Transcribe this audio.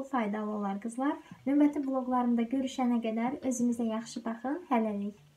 bu faydalı olar qızlar. Növbəti bloqlarımda görüşənə qədər özünüzə yaxşı baxın. Hələlik.